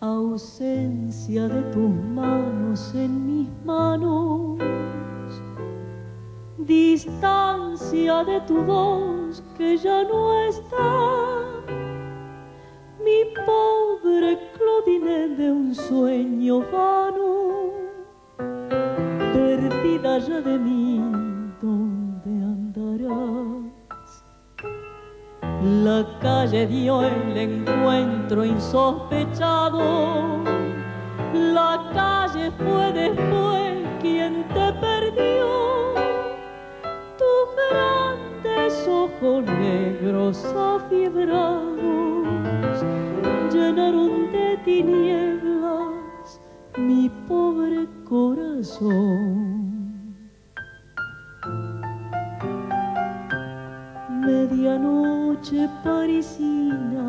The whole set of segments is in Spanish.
ausencia de tus manos en mis manos, distancia de tu voz que ya no está, mi pobre Claudine de un sueño vano, perdida ya de mí, La calle dio el encuentro insospechado, la calle fue después quien te perdió, tus grandes ojos negros afiebrados llenaron de tinieblas mi pobre corazón. Medianoche parisina,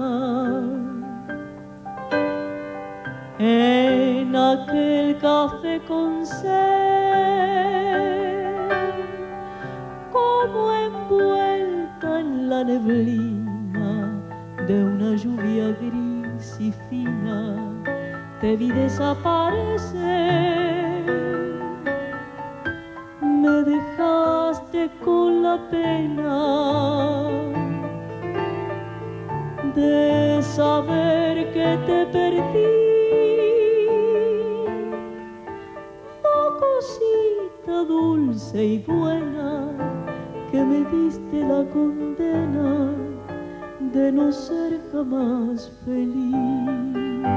en aquel café con sed, como envuelta en la neblina de una lluvia gris y fina, te vi desaparecer. Me dejaste con la pena de saber que te perdí. Oh cosita dulce y buena que me diste la condena de no ser jamás feliz.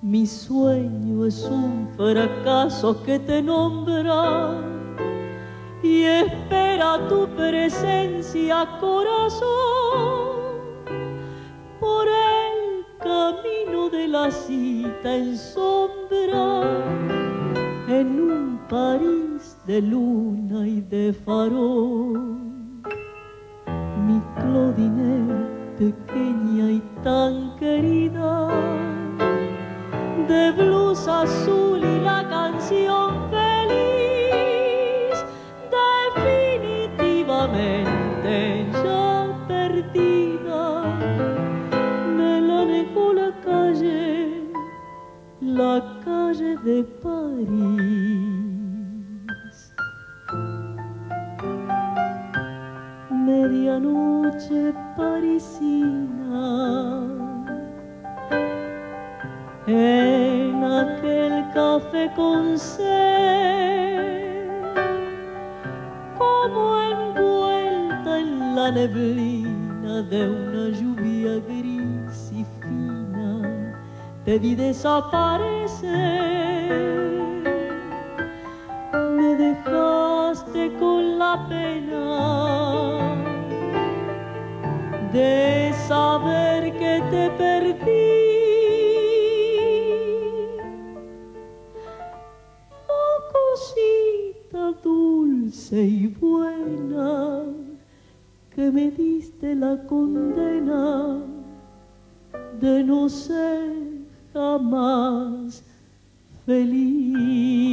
Mi sueño es un fracaso que te nombra y espera tu presencia, corazón, por el camino de la cita en sombra, en un París de luna y de farol. Mi Claudine, pequeña y tan querida, de blusa azul y la canción feliz, definitivamente ya perdida, me la negó la calle, la calle de París. Medianoche parisina en aquel café con sed, como envuelta en la neblina de una lluvia gris y fina, te vi desaparecer. Me dejaste con la pena de saber que te perdí. Y buena que me diste la condena de no ser jamás feliz.